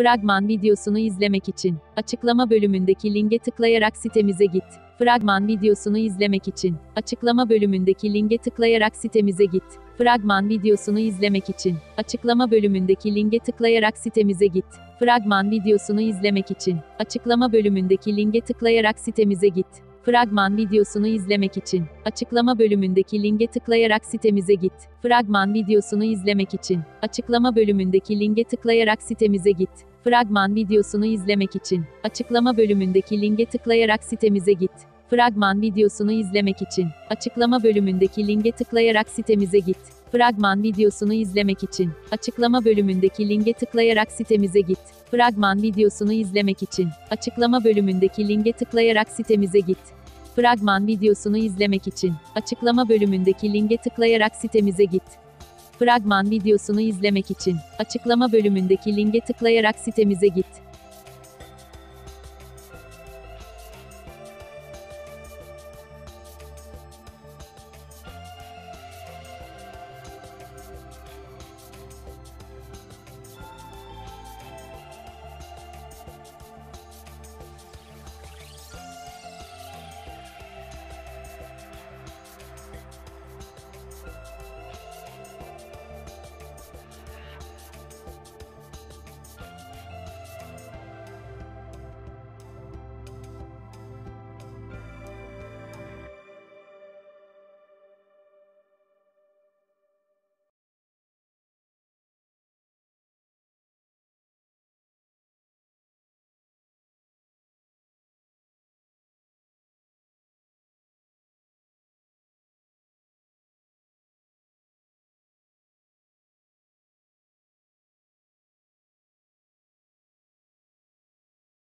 Fragman videosunu izlemek için açıklama bölümündeki linke tıklayarak sitemize git. Fragman videosunu izlemek için açıklama bölümündeki linke tıklayarak sitemize git. Fragman videosunu izlemek için açıklama bölümündeki linke tıklayarak sitemize git. Fragman videosunu izlemek için açıklama bölümündeki linke tıklayarak sitemize git. Fragman videosunu izlemek için açıklama bölümündeki linke tıklayarak sitemize git. Fragman videosunu izlemek için açıklama bölümündeki linke tıklayarak sitemize git. Fragman videosunu izlemek için açıklama bölümündeki linke tıklayarak sitemize git. Fragman videosunu izlemek için açıklama bölümündeki linke tıklayarak sitemize git. Fragman videosunu izlemek için açıklama bölümündeki linke tıklayarak sitemize git. Fragman videosunu izlemek için açıklama bölümündeki linke tıklayarak sitemize git. Fragman videosunu izlemek için açıklama bölümündeki linke tıklayarak sitemize git. Fragman videosunu izlemek için açıklama bölümündeki linke tıklayarak sitemize git.